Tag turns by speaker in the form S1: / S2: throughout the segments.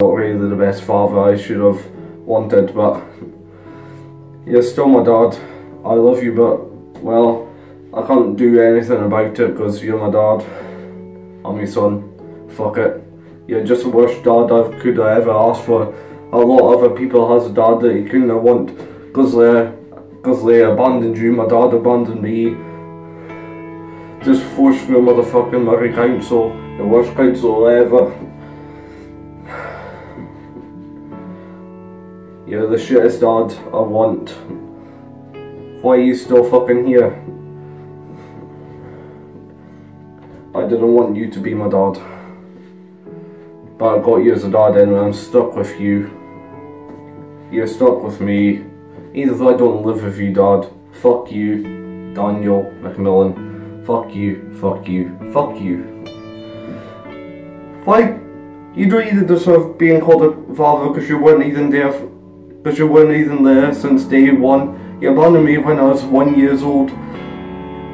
S1: not really the best father I should have wanted, but you're still my dad. I love you, but well, I can't do anything about it because you're my dad. I'm your son. Fuck it. You're just the worst dad I could ever asked for. A lot of other people has a dad that you couldn't have want because they, cause they abandoned you. My dad abandoned me. Just forced through motherfucking Moray Council, the worst council ever. You're the shittest dad I want. Why are you still fucking here? I didn't want you to be my dad. But I got you as a dad and I'm stuck with you. You're stuck with me. Either I don't live with you, dad. Fuck you, Daniel McMillan. Fuck you, fuck you, fuck you. Why? You don't even deserve being called a father because you weren't even there but you weren't even there since day one. You abandoned me when I was one years old.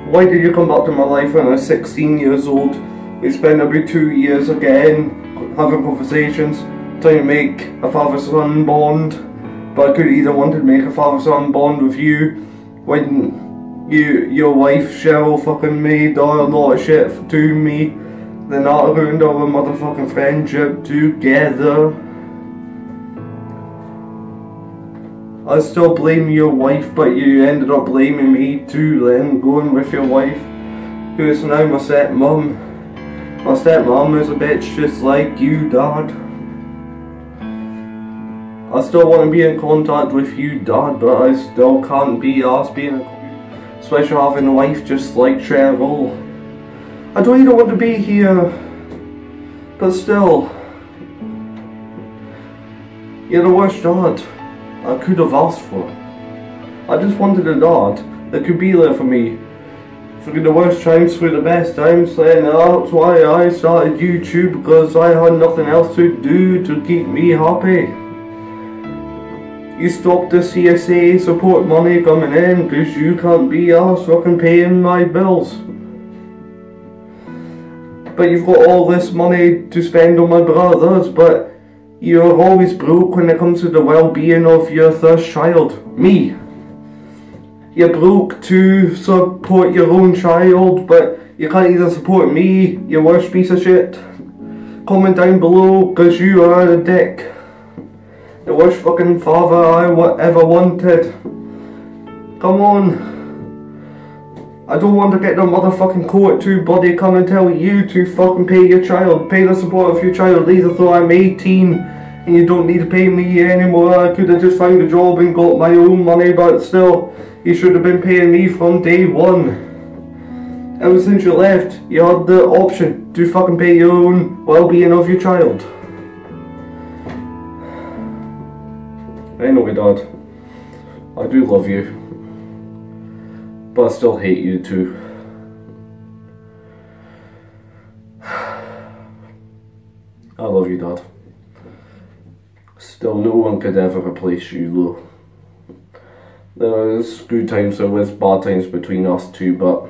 S1: Why did you come back to my life when I was 16 years old? We spent every two years again having conversations, trying to make a father-son bond. But I could either wanted to make a father-son bond with you when you, your wife Cheryl fucking made a lot of shit to me. Then I ruined our motherfucking friendship together. I still blame your wife, but you ended up blaming me too then, going with your wife, who is now my stepmom. My stepmom is a bitch just like you, Dad. I still want to be in contact with you, Dad, but I still can't be asked being Especially having a wife just like Cheryl. I don't even want to be here, but still. You're the worst dad. I could have asked for. I just wanted a dad that could be there for me through the worst times, through the best times, and that's why I started YouTube because I had nothing else to do to keep me happy. You stopped the CSA support money coming in because you can't be asked fucking paying my bills. But you've got all this money to spend on my brothers, but you're always broke when it comes to the well-being of your first child. Me. You're broke to support your own child, but you can't even support me, you worst piece of shit. Comment down below, because you are a dick. The worst fucking father I ever wanted. Come on. I don't want to get the motherfucking court to body come and tell you to fucking pay your child. Pay the support of your child either though I'm 18 and you don't need to pay me anymore. I could have just found a job and got my own money but still you should have been paying me from day one. Ever since you left, you had the option to fucking pay your own well-being of your child. Anyway, Dad, I do love you. But I still hate you too. I love you, Dad. Still, no one could ever replace you, though. There's good times, there was bad times between us two, but